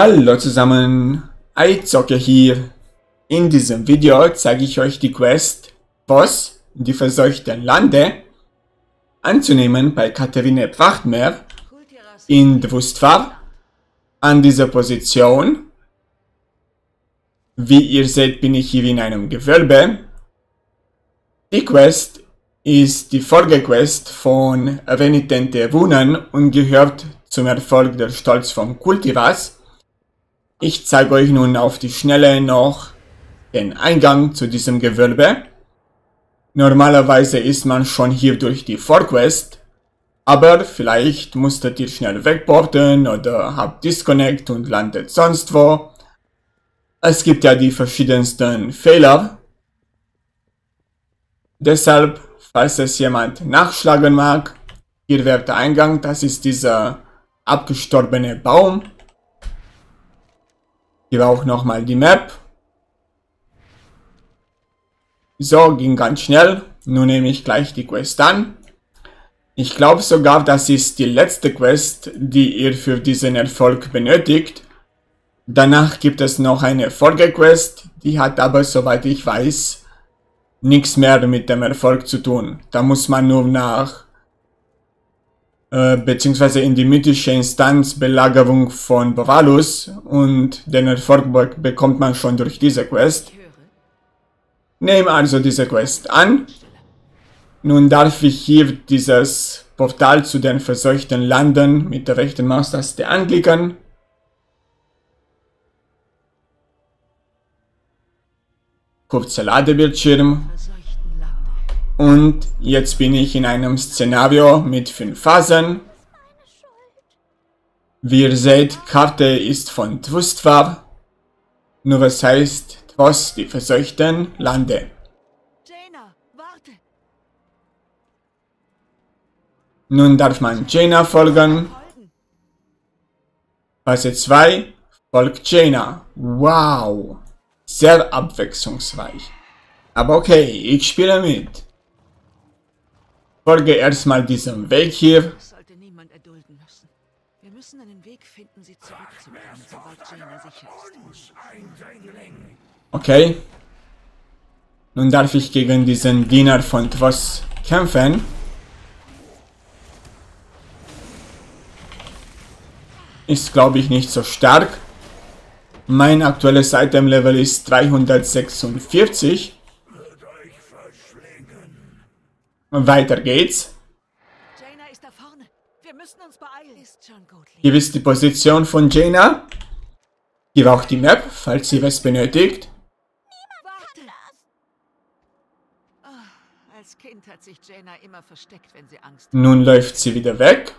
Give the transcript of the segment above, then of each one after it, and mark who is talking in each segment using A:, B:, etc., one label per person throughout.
A: Hallo zusammen, Eizocke hier. In diesem Video zeige ich euch die Quest Boss, die verseuchten Lande, anzunehmen bei Katharine Prachtmeer in Dwustvar an dieser Position. Wie ihr seht, bin ich hier in einem Gewölbe. Die Quest ist die Folgequest von Renitente Wunen und gehört zum Erfolg der Stolz vom Kultivas. Ich zeige euch nun auf die Schnelle noch den Eingang zu diesem Gewölbe. Normalerweise ist man schon hier durch die Vorquest, aber vielleicht musstet ihr schnell wegporten oder habt Disconnect und landet sonst wo. Es gibt ja die verschiedensten Fehler. Deshalb, falls es jemand nachschlagen mag, hier wäre der Eingang, das ist dieser abgestorbene Baum. Hier auch nochmal die Map. So, ging ganz schnell. Nun nehme ich gleich die Quest an. Ich glaube sogar, das ist die letzte Quest, die ihr für diesen Erfolg benötigt. Danach gibt es noch eine Folgequest, die hat aber, soweit ich weiß, nichts mehr mit dem Erfolg zu tun. Da muss man nur nach äh, beziehungsweise in die mythische Instanz Belagerung von Bovalus und den Erfolg be bekommt man schon durch diese Quest. Nehme also diese Quest an. Nun darf ich hier dieses Portal zu den verseuchten Landen mit der rechten Maustaste anklicken. Kurzer Ladebildschirm. Und jetzt bin ich in einem Szenario mit fünf Phasen. Wie ihr seht, Karte ist von Twustvar. Nur was heißt Twost, die verseuchten Lande. Jaina, warte. Nun darf man Jaina folgen. Phase 2 folgt Jaina. Wow. Sehr abwechslungsreich. Aber okay, ich spiele mit. Folge erstmal diesem Weg hier. sollte niemand erdulden müssen. Wir müssen einen Weg finden, sie zurückzubekommen, sobald Jaina sicher ist. Okay. Nun darf ich gegen diesen Diener von Tvoss kämpfen. Ist, glaube ich, nicht so stark. Mein aktuelles Item-Level ist 346. Weiter geht's. Jaina ist da vorne. Wir müssen uns beeilen. Ist schon gut. Hier ist die Position von Jaina. Hier auch die Map, falls sie was benötigt. Oh, als Kind hat sich Jaina immer versteckt, wenn sie Angst Nun läuft sie wieder weg.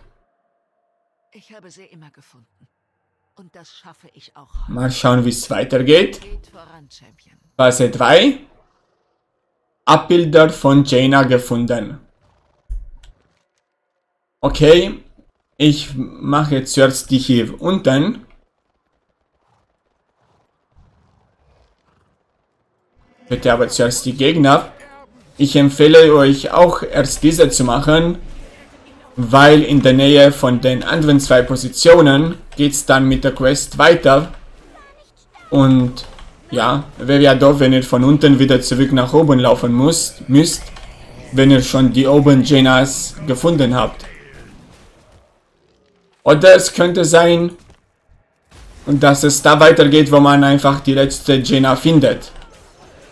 A: Ich habe sie immer gefunden. Und das schaffe ich auch. Mal schauen, wie es weitergeht. Phase 3. Abbilder von Jaina gefunden. Okay, ich mache zuerst die hier unten. Bitte aber zuerst die Gegner. Ich empfehle euch auch erst diese zu machen, weil in der Nähe von den anderen zwei Positionen geht es dann mit der Quest weiter. Und ja, wäre ja doof, wenn ihr von unten wieder zurück nach oben laufen müsst, müsst wenn ihr schon die oben Jenas gefunden habt. Oder es könnte sein, dass es da weitergeht, wo man einfach die letzte Jena findet.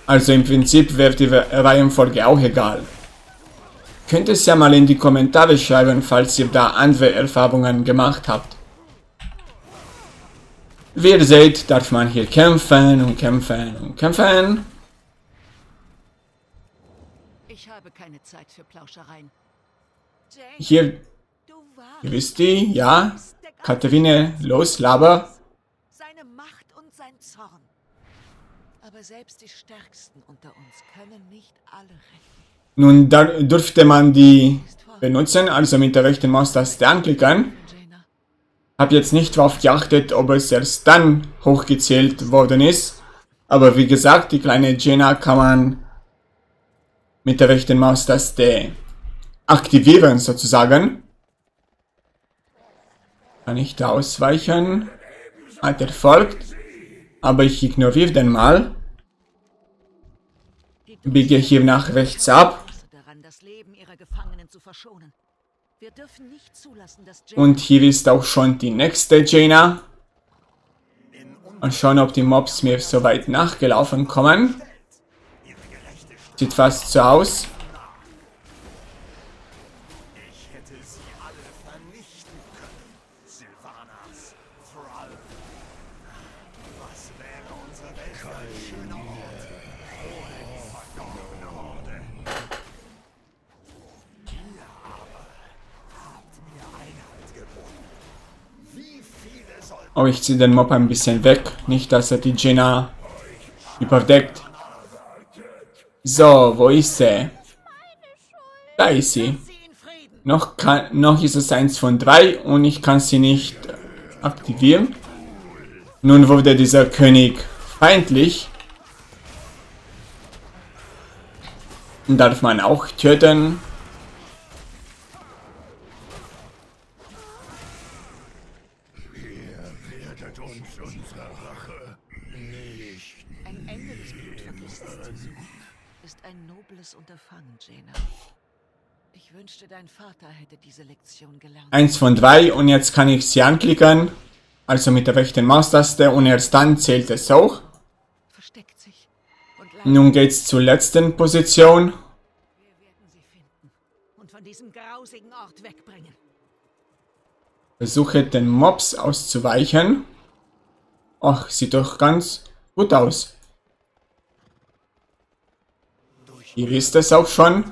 A: Also im Prinzip wäre die Reihenfolge auch egal. Könnt es ja mal in die Kommentare schreiben, falls ihr da andere Erfahrungen gemacht habt. Wie ihr seht, darf man hier kämpfen und kämpfen und kämpfen. Ich habe keine Zeit für Plauschereien. Hier, ihr wisst die, ja. Katharine, los, laber. Seine Macht und sein Zorn. Aber selbst die Stärksten unter uns können nicht alle retten. Nun da dürfte man die benutzen, also mit der rechten Maustaste anklicken. Hab jetzt nicht darauf geachtet, ob es erst dann hochgezählt worden ist. Aber wie gesagt, die kleine Jenna kann man mit der rechten Maustaste aktivieren sozusagen. Kann ich da ausweichen? hat erfolgt, aber ich ignoriere den mal. Biege hier nach rechts ab. Und hier ist auch schon die nächste Jaina. Mal schauen, ob die Mobs mir so weit nachgelaufen kommen. Sieht fast so aus. Oh, ich ziehe den Mob ein bisschen weg. Nicht, dass er die Jenna überdeckt. So, wo ist sie? Da ist sie. Noch, kann, noch ist es eins von drei und ich kann sie nicht aktivieren. Nun wurde dieser König feindlich. Darf man auch töten. wünschte, dein Vater hätte diese Lektion gelernt. Eins von drei und jetzt kann ich sie anklicken. Also mit der rechten Maustaste und erst dann zählt es auch. Nun geht's zur letzten Position. Versuche den Mobs auszuweichen. Ach, sieht doch ganz gut aus. Hier ist es auch schon.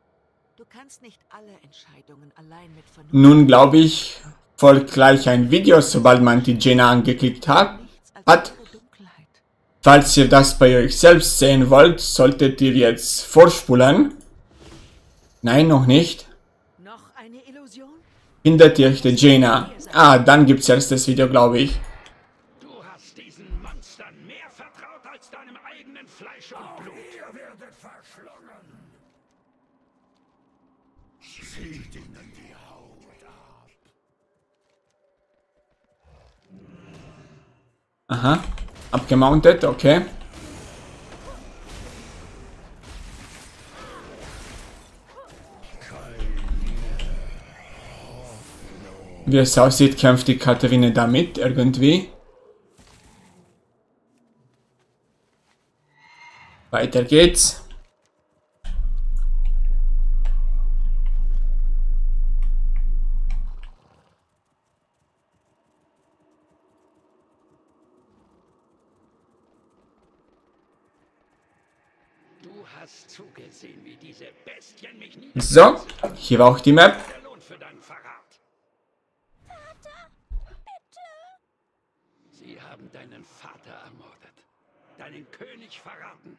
A: Nun glaube ich, folgt gleich ein Video, sobald man die Jenna angeklickt hat. hat. Falls ihr das bei euch selbst sehen wollt, solltet ihr jetzt vorspulen. Nein, noch nicht. Findet ihr die Jenna? Ah, dann gibt's erst das Video, glaube ich. Aha. Abgemountet, okay. Wie es aussieht, kämpft die Katharine damit irgendwie. Weiter geht's. So, hier war auch die Map.
B: Sie haben deinen Vater ermordet, deinen König verraten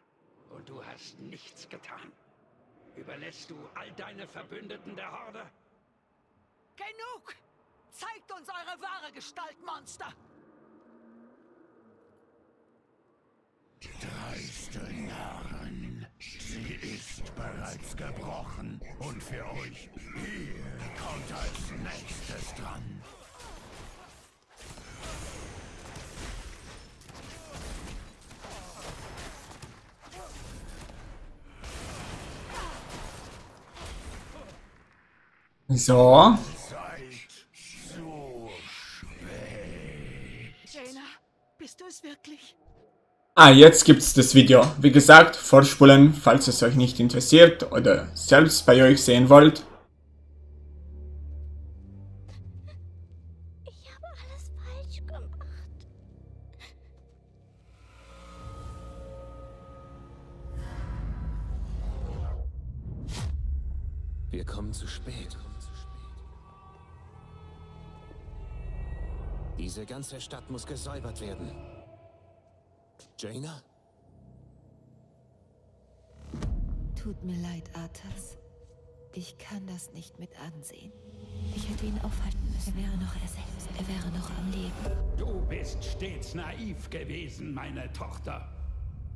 B: und du hast nichts getan. Überlässt du all deine Verbündeten der Horde?
C: Genug! Zeigt uns eure wahre Gestalt, Monster!
B: Dreiste Narren, sie ist bereits gebrochen und für euch, ihr kommt als nächstes dran.
A: So. Ah, jetzt gibt's das Video. Wie gesagt, vorspulen, falls es euch nicht interessiert oder selbst bei euch sehen wollt.
D: Ich habe alles falsch gemacht.
E: Wir kommen zu spät. Diese ganze Stadt muss gesäubert werden. Jaina?
F: Tut mir leid, Arthas. Ich kann das nicht mit ansehen. Ich hätte ihn aufhalten müssen. Er wäre noch er selbst. Er wäre noch am Leben.
B: Du bist stets naiv gewesen, meine Tochter.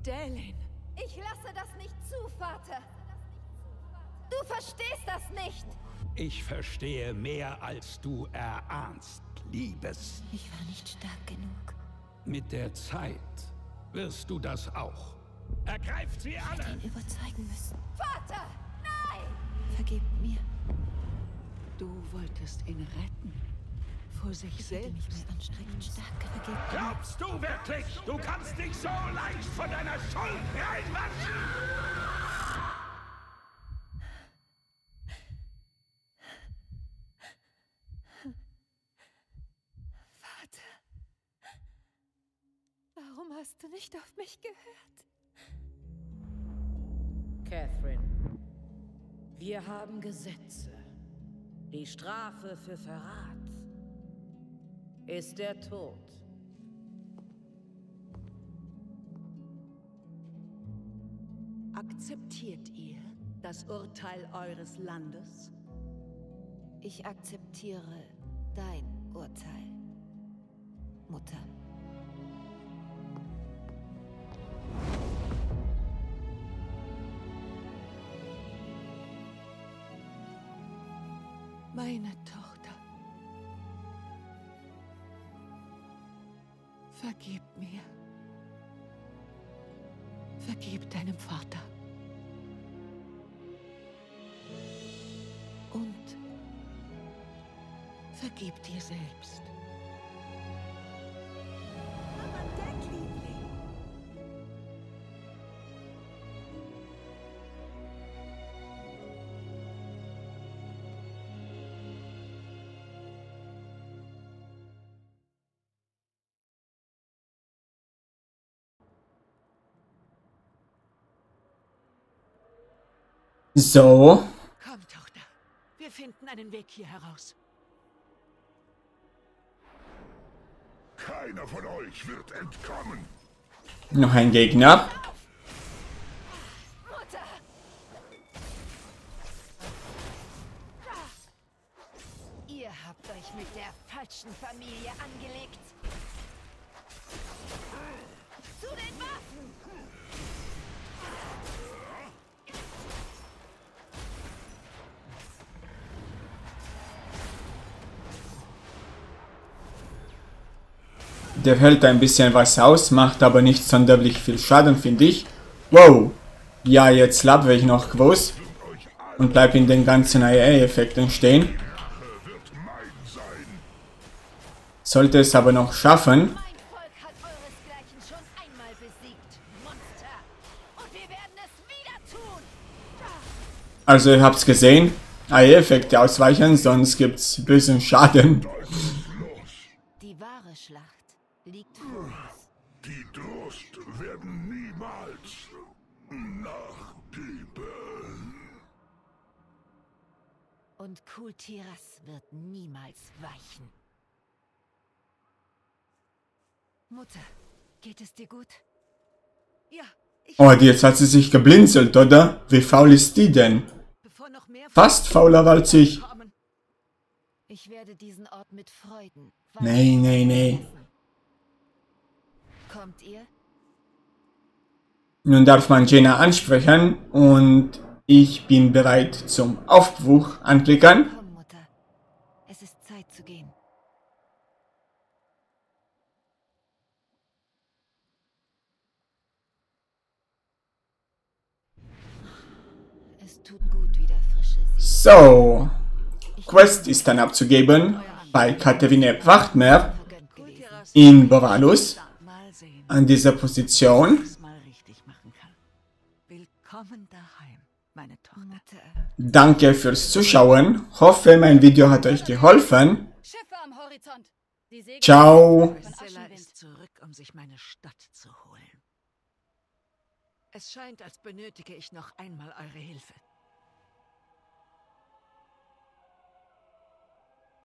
C: Dalen,
D: Ich lasse das nicht zu, Vater. Du verstehst das nicht.
B: Ich verstehe mehr, als du erahnst, Liebes.
F: Ich war nicht stark genug.
B: Mit der Zeit wirst du das auch. Ergreift sie alle!
F: Ihn überzeugen müssen.
D: Vater, nein!
F: Vergebt mir.
C: du wolltest ihn retten. Vor sich
F: Ich mich
C: selbst.
F: mehr anstrengen. Stark. Vergebt mir.
B: Glaubst du wirklich, du kannst dich so leicht von deiner Schuld reinwaschen?
F: Vater. Warum hast du nicht auf mich gehört?
G: Catherine, wir haben Gesetze. Die Strafe für Verrat ist der Tod.
C: Akzeptiert ihr das Urteil eures Landes?
F: Ich akzeptiere dein Urteil, Mutter.
C: Meine Tochter. Vergib mir. Vergib deinem Vater. Und vergib dir selbst.
A: So,
C: Komm, Tochter. Wir finden einen Weg hier heraus.
H: Keiner von euch wird entkommen.
A: noch ein Gegner.
D: Mutter! Ihr habt euch mit der falschen Familie angelegt.
A: Der hält ein bisschen was aus, macht aber nicht sonderlich viel Schaden, finde ich. Wow. Ja, jetzt lappe ich noch groß. Und bleib in den ganzen IA-Effekten stehen. Sollte es aber noch schaffen.
D: Mein Volk hat euresgleichen schon einmal besiegt, Monster. Und wir werden es wieder tun.
A: Also ihr habt's gesehen. IA-Effekte ausweichen, sonst gibt's bösen Schaden.
F: Die wahre Schlacht liegt vor uns.
H: Die Durst werden niemals nachgeben.
F: Und Kultiras wird niemals weichen. Mutter, geht es dir gut?
C: Ja, ich
A: Oh, jetzt hat sie sich geblinzelt, oder? Wie faul ist die denn?
C: bevor noch mehr
A: Fast fauler als ich.
F: Ich werde diesen Ort mit Freuden.
A: Nee, nee, nee.
F: Kommt ihr?
A: Nun darf man Jenna ansprechen und ich bin bereit zum Aufbruch anklicken.
F: Komm, Mutter. Es ist Zeit zu gehen. Es tut gut, wieder frische.
A: So, Quest ist dann abzugeben bei
C: Vergönnt gewesen.
A: in
C: sehen,
A: an dieser Position. Danke fürs Zuschauen. Hoffe, mein Video hat euch geholfen. Ciao.
I: von
C: Priscilla
I: Aschenwind.
C: ist zurück, um sich meine Stadt zu holen. Es scheint, als benötige ich noch einmal eure Hilfe.